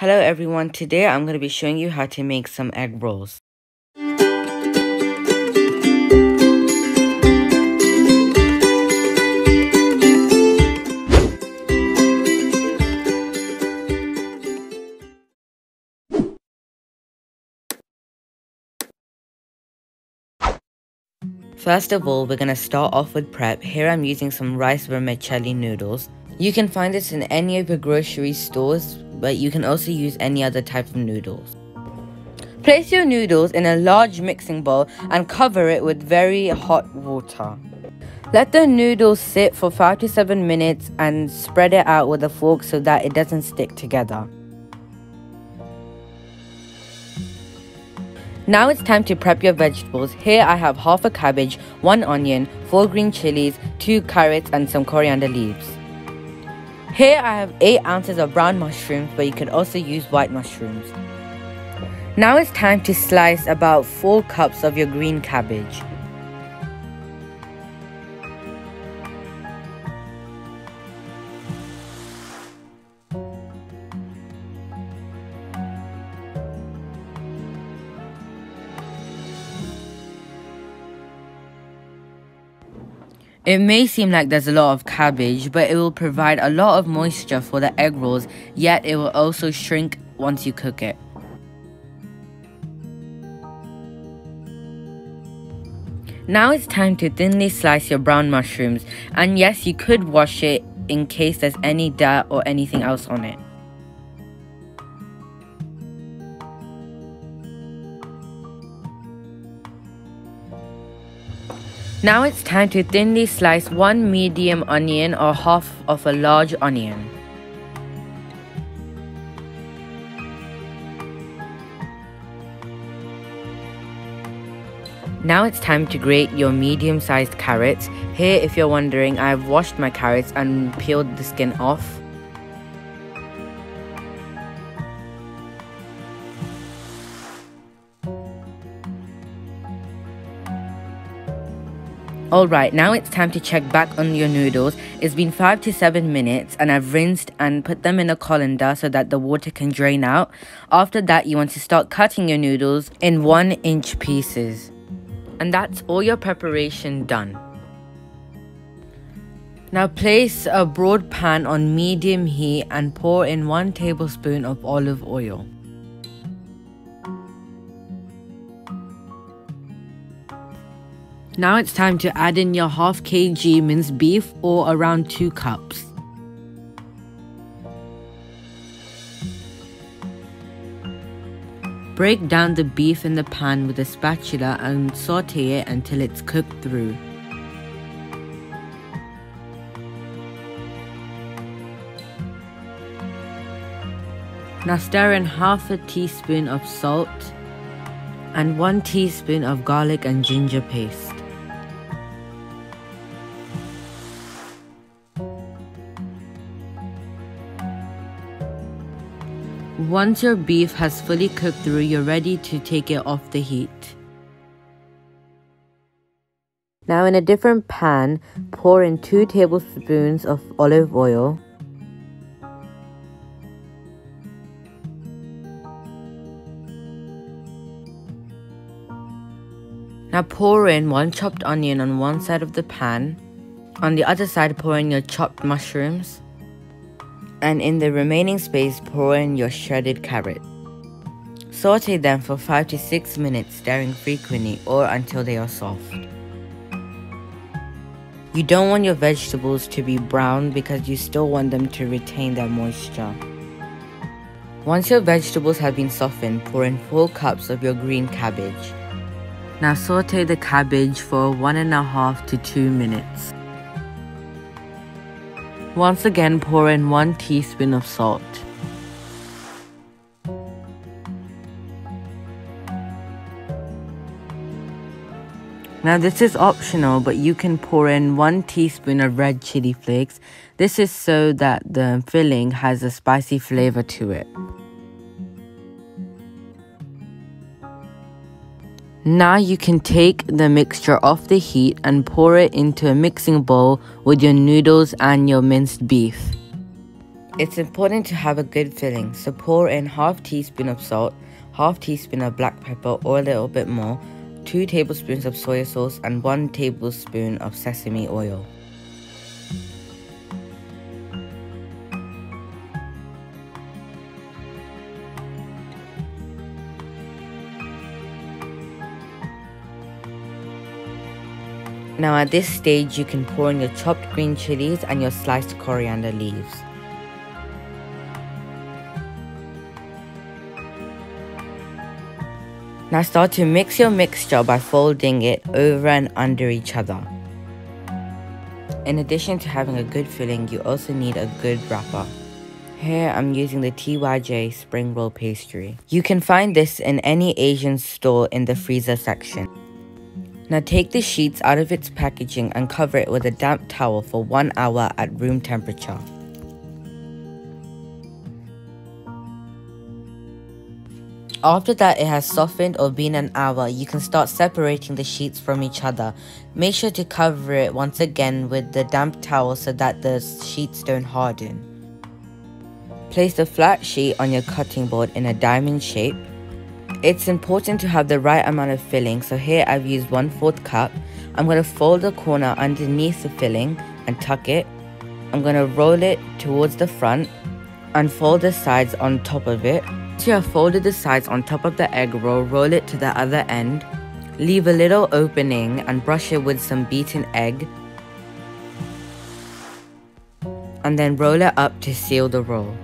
Hello everyone, today I'm going to be showing you how to make some egg rolls. First of all, we're going to start off with prep. Here I'm using some rice vermicelli noodles. You can find this in any of the grocery stores, but you can also use any other type of noodles. Place your noodles in a large mixing bowl and cover it with very hot water. Let the noodles sit for 5 to 7 minutes and spread it out with a fork so that it doesn't stick together. Now it's time to prep your vegetables. Here I have half a cabbage, 1 onion, 4 green chilies, 2 carrots and some coriander leaves. Here I have 8 ounces of brown mushrooms but you can also use white mushrooms. Now it's time to slice about 4 cups of your green cabbage. It may seem like there's a lot of cabbage, but it will provide a lot of moisture for the egg rolls, yet it will also shrink once you cook it. Now it's time to thinly slice your brown mushrooms, and yes, you could wash it in case there's any dirt or anything else on it. Now it's time to thinly slice one medium onion or half of a large onion. Now it's time to grate your medium-sized carrots. Here, if you're wondering, I've washed my carrots and peeled the skin off. Alright, now it's time to check back on your noodles. It's been 5 to 7 minutes and I've rinsed and put them in a colander so that the water can drain out. After that, you want to start cutting your noodles in 1 inch pieces. And that's all your preparation done. Now place a broad pan on medium heat and pour in 1 tablespoon of olive oil. Now it's time to add in your half kg minced beef or around 2 cups. Break down the beef in the pan with a spatula and saute it until it's cooked through. Now stir in half a teaspoon of salt and 1 teaspoon of garlic and ginger paste. Once your beef has fully cooked through, you're ready to take it off the heat. Now in a different pan, pour in 2 tablespoons of olive oil. Now pour in 1 chopped onion on one side of the pan. On the other side, pour in your chopped mushrooms and in the remaining space pour in your shredded carrot. Saute them for 5 to 6 minutes stirring frequently or until they are soft. You don't want your vegetables to be brown because you still want them to retain their moisture. Once your vegetables have been softened, pour in 4 cups of your green cabbage. Now saute the cabbage for 1.5 to 2 minutes. Once again, pour in 1 teaspoon of salt. Now this is optional, but you can pour in 1 teaspoon of red chili flakes. This is so that the filling has a spicy flavor to it. Now you can take the mixture off the heat and pour it into a mixing bowl with your noodles and your minced beef. It's important to have a good filling, so pour in half teaspoon of salt, half teaspoon of black pepper or a little bit more, 2 tablespoons of soy sauce and 1 tablespoon of sesame oil. Now at this stage you can pour in your chopped green chilies and your sliced coriander leaves. Now start to mix your mixture by folding it over and under each other. In addition to having a good filling, you also need a good wrapper. Here I'm using the TYJ spring roll pastry. You can find this in any Asian store in the freezer section. Now take the sheets out of its packaging and cover it with a damp towel for 1 hour at room temperature. After that it has softened or been an hour, you can start separating the sheets from each other. Make sure to cover it once again with the damp towel so that the sheets don't harden. Place the flat sheet on your cutting board in a diamond shape it's important to have the right amount of filling, so here I've used 1 4th cup. I'm going to fold the corner underneath the filling and tuck it. I'm going to roll it towards the front and fold the sides on top of it. Once you have folded the sides on top of the egg roll, roll it to the other end. Leave a little opening and brush it with some beaten egg. And then roll it up to seal the roll.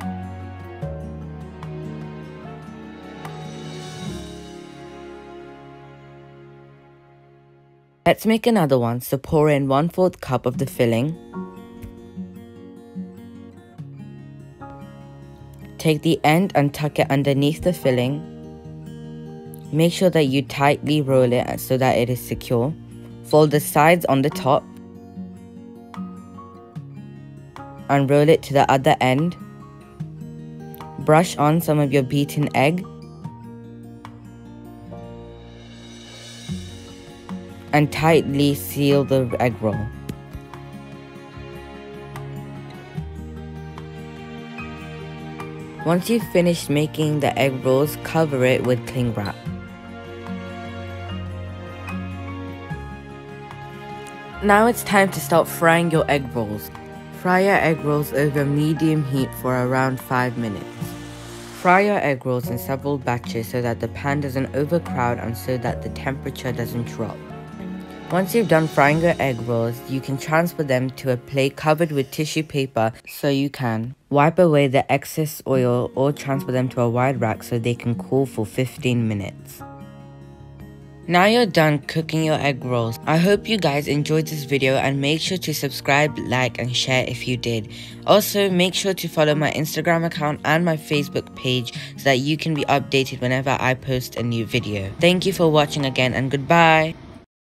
Let's make another one, so pour in 1 4th cup of the filling. Take the end and tuck it underneath the filling. Make sure that you tightly roll it so that it is secure. Fold the sides on the top. And roll it to the other end. Brush on some of your beaten egg and tightly seal the egg roll. Once you've finished making the egg rolls, cover it with cling wrap. Now it's time to start frying your egg rolls. Fry your egg rolls over medium heat for around 5 minutes. Fry your egg rolls in several batches so that the pan doesn't overcrowd and so that the temperature doesn't drop. Once you've done frying your egg rolls, you can transfer them to a plate covered with tissue paper so you can wipe away the excess oil or transfer them to a wide rack so they can cool for 15 minutes. Now you're done cooking your egg rolls. I hope you guys enjoyed this video and make sure to subscribe, like and share if you did. Also make sure to follow my Instagram account and my Facebook page so that you can be updated whenever I post a new video. Thank you for watching again and goodbye.